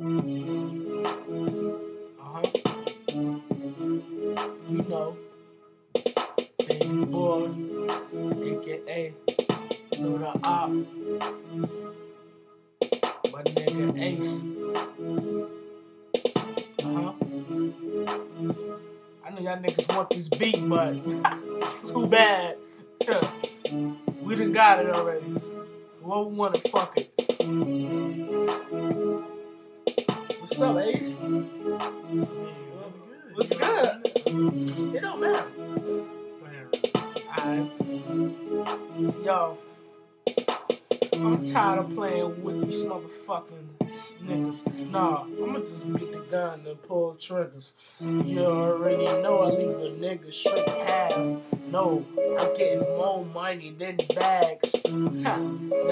Uh huh. You know, baby boy, aka my nigga Ace. Uh huh. I know y'all niggas want this beat, but too bad. we done got it already. What we wanna fuck it. What's good? It don't matter. Alright. Yo. I'm tired of playing with these motherfucking niggas. Nah, I'ma just beat the gun and pull triggers. You already know I leave a nigga straight half. No, I'm getting more money than bags. Ha,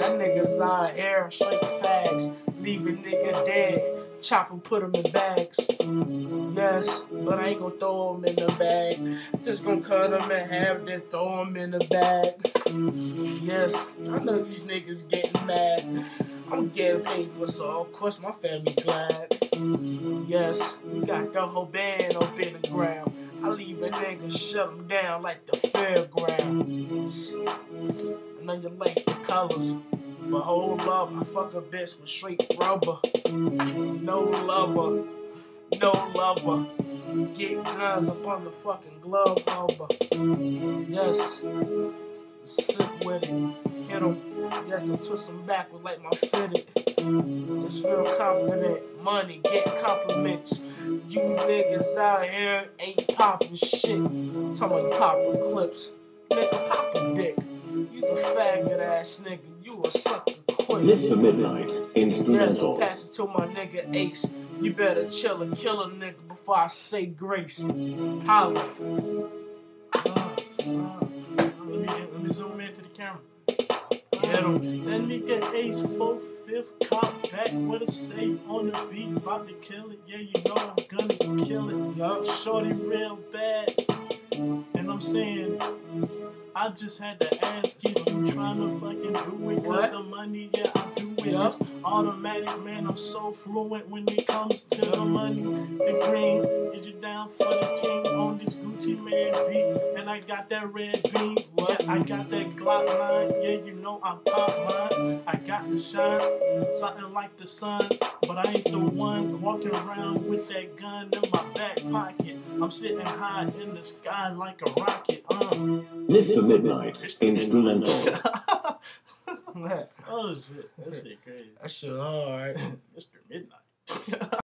that niggas out here straight. Leave a nigga dead. Chop and put him in bags. Yes, but I ain't gonna throw him in the bag. Just gonna cut him in half, then throw him in the bag. Yes, I know these niggas getting mad. I'm getting paid for so of course my family glad. Yes, got the whole band up in the ground. I leave a nigga shut him down like the fairgrounds. I know you like the colors. But hold up, I fuck a bitch with straight rubber. No lover, no lover. Get guns up on the fucking glove cover. Yes, sit with it. Hit him. Yes, I twist him backwards like my fitted. It's real confident. Money, get compliments. You niggas out here ain't popping shit. Talking about popping clips. Nigga, pop a dick. You's a faggot ass nigga. You a sucker quick. Mr. Midnight, Yes, instrumental. pass it to my nigga Ace. You better chill and kill a nigga before I say grace. Holla. Ah, ah. Let me, let me zoom into the camera. Get him. That nigga Ace, four fifth cop back with a safe on the beat, about to kill it. Yeah, you know I'm gonna kill it. Shorty real bad, and I'm saying I just had to ask if you trying to fucking do it. What? The money, yeah, I do it. Yup. It's automatic, man. I'm so fluent when it comes to the money. The green, this Gucci Mane beat? And I got that red beam. Yeah, I got that Glock 9. Yeah, you know I pop mine. I got the shine, something like the sun. But I ain't the one walking around with that gun in my back pocket. I'm sitting high in the sky like a rocket. Uh. Mr. Midnight, instrumental. Oh shit, that shit crazy. that shit hard. Mr. Midnight.